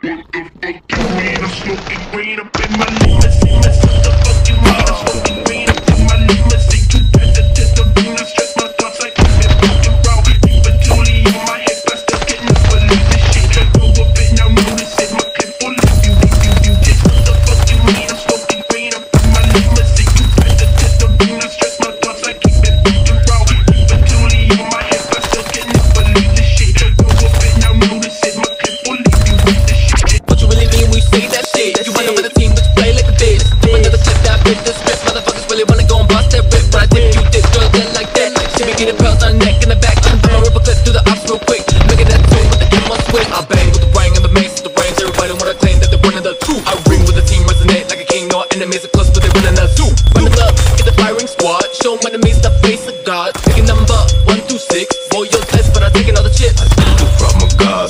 What the fuck you mean? I'm smoking green up in my nose. enemies are close, but they're running us. Two, run them up, get the firing squad. Show my enemies the face of God. Take a number, one, two, six. you're test, but I'm taking all the chips. From a God,